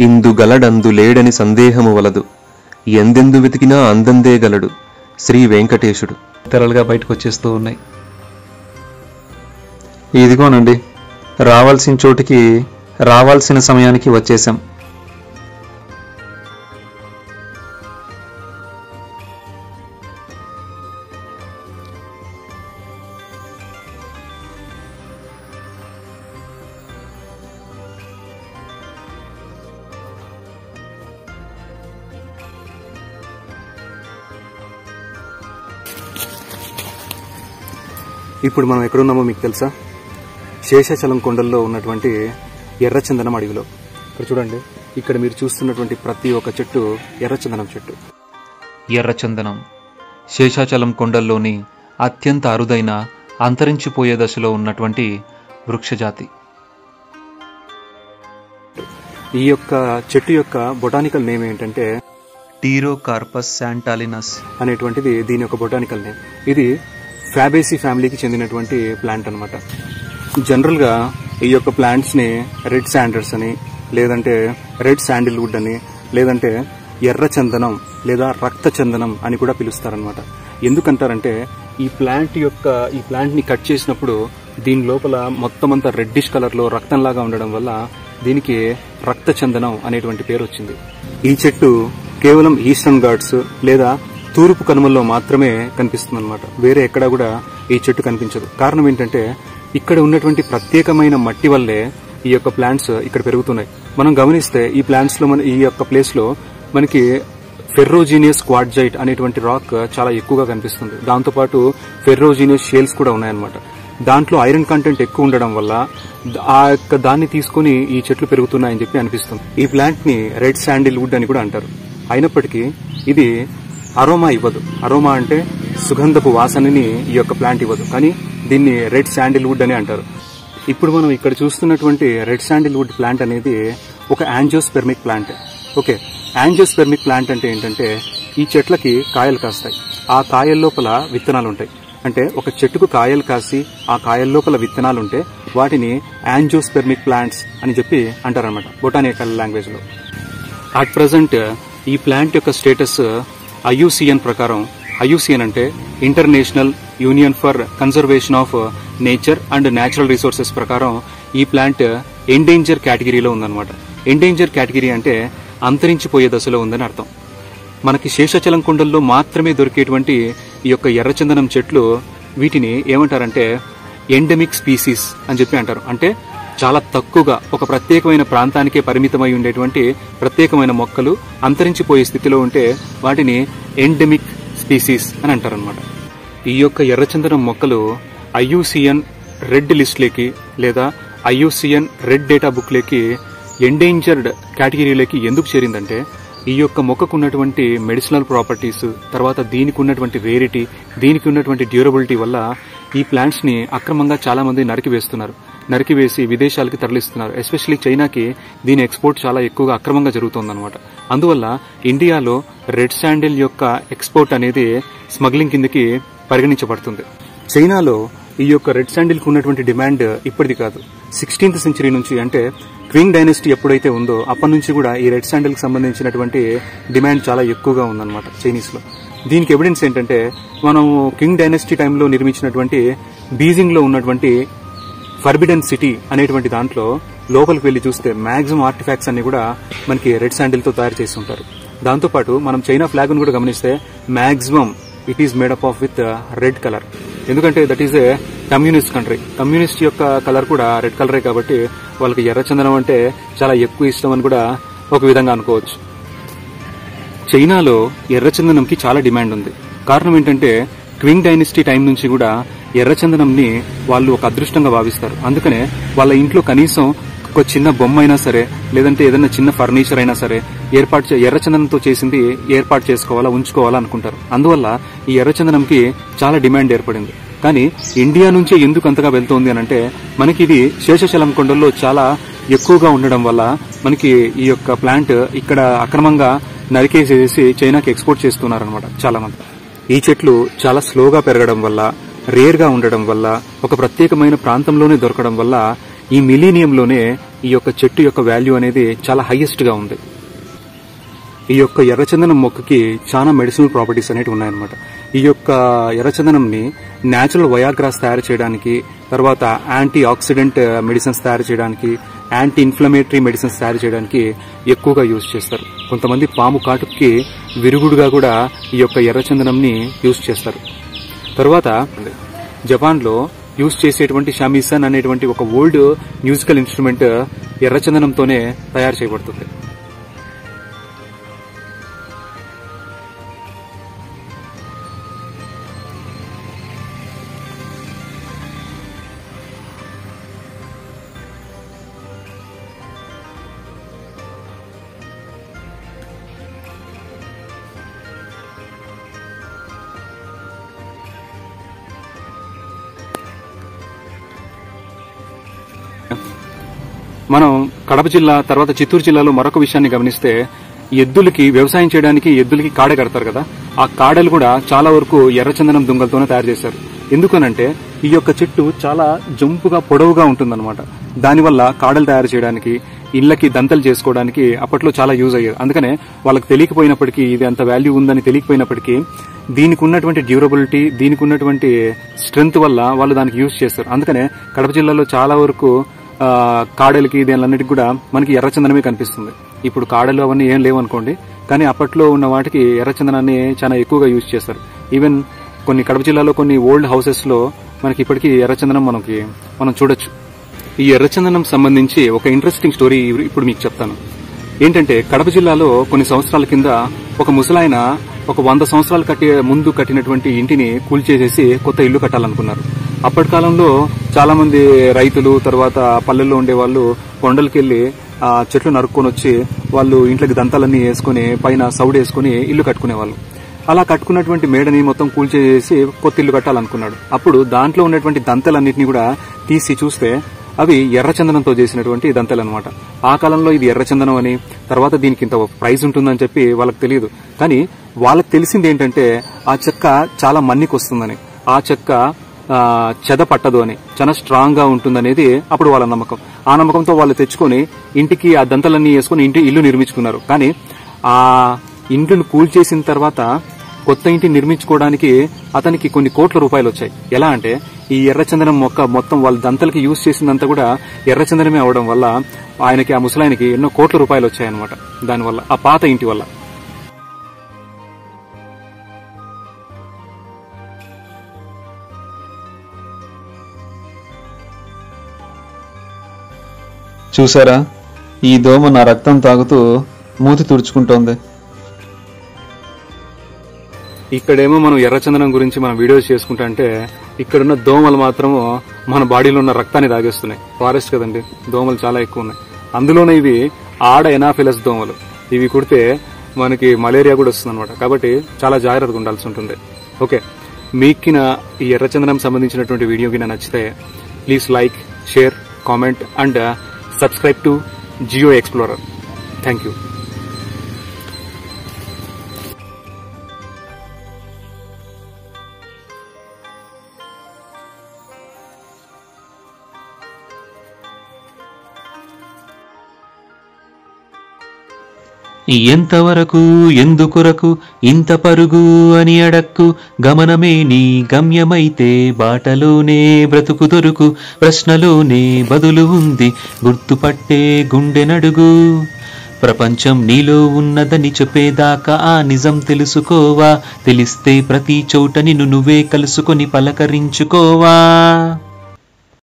ఇందు గలడందు లేడని సందేహము వలదు. ఎందెందు వెతికినా అందందే గలడు. శ్రీ వెంకటేశుడు. తెరలుగా బయటకు వచ్చేస్తూ ఉన్నాయి. ఇదిగోనండి రావాల్సిన చోటికి రావాల్సిన సమయానికి వచ్చేసాం ఇప్పుడు మనం ఎక్కడున్నామో మీకు తెలుసా? శేషాచలం కొండల్లో ఉన్నటువంటి ఎర్రచందనం అడవిలో. ఇక్కడ చూడండి ఇక్కడ మీరు చూస్తున్నటువంటి ప్రతి ఒక్క చెట్టు ఎర్రచందనం చెట్టు. ఎర్రచందనం శేషాచలం కొండల్లోని అత్యంత అరుదైన అంతరించిపోయే దశలో ఉన్నటువంటి వృక్షజాతి. ఈ యొక్క చెట్టు యొక్క బొటానికల్ నేమ్ ఏంటంటే టీరోకార్పస్ శాంటాలినస్. అనేటువంటిది దీని యొక్క బొటానికల్ నేమ్. ఇది ఫ్యాబేసీ ఫ్యామిలీకి చెందినటువంటి ప్లాంట్ అనమాట జనరల్గా ఈ యొక్క ప్లాంట్స్ని రెడ్ శాండర్స్ అని లేదంటే రెడ్ శాండిల్వుడ్ అని లేదంటే ఎర్ర చందనం లేదా రక్త చందనం అని కూడా పిలుస్తారనమాట ఎందుకంటారంటే ఈ ప్లాంట్ యొక్క ఈ ప్లాంట్ని కట్ చేసినప్పుడు దీని లోపల మొత్తం అంతా రెడ్డిష్ కలర్లో రక్తంలాగా ఉండడం వల్ల దీనికి రక్త చందనం అనేటువంటి పేరు వచ్చింది. ఈ చెట్టు కేవలం ఈస్టర్న్ గాడ్స్ లేదా తూర్పు కనుమల్లో మాత్రమే కనిపిస్తుంది అనమాట వేరే ఎక్కడా కూడా ఈ చెట్టు కనిపించదు. కారణం ఏంటంటే ఇక్కడ ఉన్నటువంటి ప్రత్యేకమైన మట్టి వల్లే ఈ యొక్క ప్లాంట్స్ ఇక్కడ పెరుగుతున్నాయి. మనం గమనిస్తే ఈ ప్లాంట్స్లో మన ఈ యొక్క ప్లేస్లో మనకి ఫెర్రోజీనియస్ క్వాడ్జైట్ అనేటువంటి రాక్ చాలా ఎక్కువగా కనిపిస్తుంది. దాంతోపాటు ఫెర్రోజీనియస్ షేల్స్ కూడా ఉన్నాయన్నమాట. దాంట్లో ఐరన్ కంటెంట్ ఎక్కువ ఉండడం వల్ల ఆ యొక్క దాన్ని తీసుకొని ఈ చెట్లు పెరుగుతున్నాయని చెప్పి అనిపిస్తుంది. ఈ ప్లాంట్ని రెడ్ శాండిల్ వుడ్ అని కూడా అంటారు. అయినప్పటికీ ఇది అరోమా ఇవ్వదు. అరోమా అంటే సుగంధపు వాసనని ఈ యొక్క ప్లాంట్ ఇవ్వదు. కానీ దీన్ని రెడ్ శాండిల్ వుడ్ అని అంటారు. ఇప్పుడు మనం ఇక్కడ చూస్తున్నటువంటి రెడ్ శాండిల్ వుడ్ ప్లాంట్ అనేది ఒక angiospermic plant. Okay angiospermic plant అంటే ఏంటంటే ఈ చెట్లకి కాయలు కాస్తాయి. ఆ కాయల లోపల విత్తనాలు ఉంటాయి. అంటే ఒక చెట్టుకు కాయలు కాసి ఆ కాయల లోపల విత్తనాలు ఉంటే వాటిని యాంజియోస్పెర్మిక్ ప్లాంట్స్ అని చెప్పి అంటారనమాట బొటానికల్ లాంగ్వేజ్లో. అట్ ప్రజెంట్ ఈ ప్లాంట్ యొక్క స్టేటస్ ఐయుసిఎన్ ప్రకారం ఐయుసిఎన్ అంటే International Union for Conservation of Nature and Natural Resources ప్రకారం ఈ ప్లాంట్ ఎండేంజర్ కేటగిరీలో ఉందన్నమాట. ఎండేంజర్ కేటగిరీ అంటే అంతరించిపోయే దశలో ఉందని అర్థం. మనకి శేషాచలం కొండల్లో మాత్రమే దొరికేటువంటి ఈ యొక్క ఎర్రచందనం చెట్లు వీటిని ఏమంటారంటే ఎండమిక్ స్పీసీస్ అని చెప్పి అంటారు. అంటే చాలా తక్కువగా ఒక ప్రత్యేకమైన ప్రాంతానికే పరిమితమై ఉండేటువంటి ప్రత్యేకమైన మొక్కలు అంతరించిపోయే స్థితిలో ఉంటే వాటిని ఎండెమిక్ స్పీసీస్ అని అంటారనమాట ఈ యొక్క ఎర్రచందనం మొక్కలు ఐయుసిఎన్ రెడ్ లిస్ట్లేకి లేదా ఐయుసిఎన్ రెడ్ డేటా బుక్లేకి ఎండేంజర్డ్ కేటగిరీలోకి ఎందుకు చేరిందంటే ఈ యొక్క మొక్కకు ఉన్నటువంటి మెడిసినల్ ప్రాపర్టీస్ తర్వాత దీనికి ఉన్నటువంటి రేరిటీ దీనికి ఉన్నటువంటి డ్యూరబిలిటీ వల్ల ఈ ప్లాంట్స్ని అక్రమంగా చాలా మంది నరికివేస్తున్నారు నరికివేసి విదేశాలకి తరలిస్తున్నారు. ఎస్పెషల్లీ చైనాకి దీని ఎక్స్పోర్ట్ చాలా ఎక్కువగా అక్రమంగా జరుగుతుందన్నమాట. అందువల్ల ఇండియాలో రెడ్ శాండిల్ యొక్క ఎక్స్పోర్ట్ అనేది స్మగ్లింగ్ కిందకి పరిగణించబడుతుంది. చైనాలో ఈ యొక్క రెడ్ శాండిల్కు ఉన్నటువంటి డిమాండ్ ఇప్పటిది కాదు. సిక్స్టీన్త్ సెంచరీ నుంచి అంటే క్వీన్ డైనస్టీ ఎప్పుడైతే ఉందో అప్పటి నుంచి కూడా ఈ రెడ్ శాండిల్కి సంబంధించినటువంటి డిమాండ్ చాలా ఎక్కువగా ఉందన్నమాట చైనీస్లో. దీనికి ఎవిడెన్స్ ఏంటంటే మనం కింగ్ డైనస్టీ టైంలో నిర్మించినటువంటి బీజింగ్లో ఉన్నటువంటి ఫర్బిడన్ సిటీ అనేటువంటి దాంట్లో లోపలికి వెళ్ళి చూస్తే మాక్సిమం ఆర్టిఫాక్ట్స్ అన్ని కూడా మనకి రెడ్ శాండిల్తో తయారు చేసి ఉంటారు. దాంతోపాటు మనం చైనా ఫ్లాగ్ను కూడా గమనిస్తే maximum it is made up of with red colour ఎందుకంటే that is a communist country communist యొక్క కలర్ కూడా రెడ్ కలరే కాబట్టి వాళ్ళకి ఎర్రచందనం అంటే చాలా ఎక్కువ ఇష్టం అని కూడా ఒక విధంగా అనుకోవచ్చు. చైనాలో ఎర్రచందనంకి చాలా డిమాండ్ ఉంది. కారణం ఏంటంటే క్వింగ్ డైనస్టీ టైం నుంచి కూడా ఎర్రచందనంని వాళ్ళు ఒక అదృష్టంగా భావిస్తారు. అందుకనే వాళ్ళ ఇంట్లో కనీసం ఒక చిన్న బొమ్మ అయినా సరే లేదంటే ఏదైనా చిన్న ఫర్నిచర్ అయినా సరే ఏర్పాటు చే- ఎర్రచందనంతో చేసింది ఏర్పాటు చేసుకోవాలా ఉంచుకోవాలా అనుకుంటారు. అందువల్ల ఈ ఎర్రచందనంకి చాలా డిమాండ్ ఏర్పడింది. కానీ ఇండియా నుంచే ఎందుకు అంతగా వెళ్తోంది అని అంటే మనకి ఇది శేషశలం కొండల్లో చాలా ఎక్కువగా ఉండడం వల్ల మనకి ఈ యొక్క ప్లాంట్ ఇక్కడ అక్రమంగా నరికేసేసి చైనాకి ఎక్స్పోర్ట్ చేస్తున్నారనమాట చాలా మంది ఈ చెట్లు చాలా స్లోగా పెరగడం వల్ల రేర్గా ఉండడం వల్ల ఒక ప్రత్యేకమైన ప్రాంతంలోనే దొరకడం వల్ల ఈ మిలీనియంలోనే ఈ యొక్క చెట్టు యొక్క వాల్యూ అనేది చాలా హైయెస్ట్గా ఉంది. ఈ యొక్క ఎర్రచందనం మొక్కకి చాలా మెడిసినల్ ప్రాపర్టీస్ అనేవి ఉన్నాయన్నమాట. ఈ యొక్క ఎర్రచందనంని న్యాచురల్ వయాగ్రాస్ తయారు చేయడానికి తర్వాత యాంటీ ఆక్సిడెంట్ మెడిసిన్స్ తయారు చేయడానికి యాంటీ ఇన్ఫ్లమేటరీ మెడిసిన్స్ తయారు చేయడానికి ఎక్కువగా యూజ్ చేస్తారు. కొంతమంది పాము కాటుకి విరుగుడుగా కూడా ఈ యొక్క ఎర్రచందనంని యూజ్ చేస్తారు. తర్వాత జపాన్లో యూజ్ చేసేటువంటి షామిసన్ అనేటువంటి ఒక ఓల్డ్ మ్యూజికల్ ఇన్స్ట్రుమెంట్ ఎర్రచందనంతోనే తయారు చేయబడుతుంది. మనం కడప జిల్లా తర్వాత చిత్తూరు జిల్లాలో మరొక విషయాన్ని గమనిస్తే ఎద్దులకి వ్యవసాయం చేయడానికి ఎద్దులకి కాడ కడతారు కదా? ఆ కాడలు కూడా చాలా వరకు ఎర్రచందనం దుంగలతోనే తయారు చేశారు. ఎందుకనంటే ఈ యొక్క చెట్టు చాలా జంపుగా పొడవుగా ఉంటుందన్నమాట. దానివల్ల కాడలు తయారు చేయడానికి ఇళ్ళకి దంతలు చేసుకోవడానికి అప్పట్లో చాలా యూజ్ అయ్యేది. అందుకనే వాళ్ళకి తెలియకపోయినప్పటికీ ఇది అంత వాల్యూ ఉందని తెలియకపోయినప్పటికీ దీనికి ఉన్నటువంటి డ్యూరబిలిటీ దీనికి ఉన్నటువంటి స్ట్రెంగ్త్ వల్ల వాళ్ళు దానికి యూజ్ చేస్తారు. అందుకనే కడప జిల్లాలో చాలా వరకు కాడలకి దేనిలన్నిటికి కూడా మనకి ఎర్రచందనమే కనిపిస్తుంది. ఇప్పుడు కాడలు అవన్నీ ఏం లేవనుకోండి కానీ అప్పట్లో ఉన్న వాటికి ఎర్రచందనాన్ని చాలా ఎక్కువగా యూజ్ చేస్తారు ఈవెన్ కొన్ని కడప జిల్లాలో కొన్ని ఓల్డ్ హౌసెస్లో మనకి ఇప్పటికీ ఎర్రచందనం మనకి మనం చూడొచ్చు. ఈ ఎర్రచందనం సంబంధించి ఒక ఇంట్రెస్టింగ్ స్టోరీ ఇప్పుడు మీకు చెప్తాను. ఏంటంటే కడప జిల్లాలో కొన్ని సంవత్సరాల కింద ఒక ముసలాయన ఒక వంద సంవత్సరాలు కట్టే ముందు కట్టినటువంటి ఇంటిని కూల్చేసేసి కొత్త ఇల్లు కట్టాలనుకున్నారు. అప్పటి కాలంలో చాలా మంది రైతులు తర్వాత పల్లెల్లో ఉండే వాళ్ళు కొండలకి ఆ చెట్లు నరుక్కొని వచ్చి వాళ్ళు ఇంట్లోకి దంతాలన్నీ వేసుకుని పైన సౌడు వేసుకుని ఇల్లు కట్టుకునేవాళ్ళు. అలా కట్టుకున్నటువంటి మేడని మొత్తం కూల్చేసి కొత్త ఇల్లు కట్టాలనుకున్నాడు. అప్పుడు దాంట్లో ఉన్నటువంటి దంతలన్నింటినీ కూడా తీసి చూస్తే అవి ఎర్రచందనంతో చేసినటువంటి దంతలు అనమాట ఆ కాలంలో ఇది ఎర్రచందనం అని తర్వాత దీనికి ఇంత ప్రైజ్ ఉంటుందని చెప్పి వాళ్ళకి తెలియదు. కానీ వాళ్ళకి తెలిసింది ఏంటంటే ఆ చెక్క చాలా మన్నికి వస్తుందని ఆ చెక్క చెద పట్టదు అని చాలా స్ట్రాంగ్గా ఉంటుందనేది అప్పుడు వాళ్ళ నమ్మకం. ఆ నమ్మకంతో వాళ్ళు తెచ్చుకొని ఇంటికి ఆ దంతలన్నీ వేసుకుని ఇంటి ఇల్లు నిర్మించుకున్నారు. కానీ ఆ ఇండ్లను కూల్చేసిన తర్వాత కొత్త ఇంటిని నిర్మించుకోవడానికి అతనికి కొన్ని కోట్ల రూపాయలు వచ్చాయి. ఎలా అంటే ఈ ఎర్రచందనం మొక్క మొత్తం వాళ్ళ దంతలకి యూజ్ చేసిందంతా కూడా ఎర్రచందనమే అవడం వల్ల ఆయనకి ఆ ముసలాయనకి ఎన్నో కోట్ల రూపాయలు వచ్చాయన్నమాట. దానివల్ల ఆ పాత ఇంటి వల్ల. చూసారా? ఈ దోమ నా రక్తం తాగుతూ మూతి తుడుచుకుంటోంది. ఇక్కడేమో మనం ఎర్రచందనం గురించి మనం వీడియోస్ చేసుకుంటా అంటే ఇక్కడున్న దోమలు మాత్రము మన బాడీలో ఉన్న రక్తాన్ని తాగేస్తున్నాయి. ఫారెస్ట్ కదండి దోమలు చాలా ఎక్కువ ఉన్నాయి. అందులోనే ఇవి ఆడ ఎనాఫిలస్ దోమలు. ఇవి కుడితే మనకి మలేరియా కూడా వస్తుంది అనమాట కాబట్టి చాలా జాగ్రత్తగా ఉండాల్సి ఉంటుంది. ఓకే. మీకిన ఈ ఎర్రచందనం సంబంధించినటువంటి వీడియో కింద నచ్చితే please like share comment and subscribe to Geo Explorer. Thank you. ఎంతవరకు ఎందుకొరకు ఇంత పరుగు అని అడక్కు. గమనమే నీ గమ్యమైతే బాటలోనే బ్రతుకు దొరుకు. ప్రశ్నలోనే బదులు ఉంది గుర్తుపట్టే గుండె నడుగు. ప్రపంచం నీలో ఉన్నదని చెప్పేదాకా ఆ నిజం తెలుసుకోవా? తెలిస్తే ప్రతి చోట నిన్ను నువ్వే కలుసుకొని పలకరించుకోవా?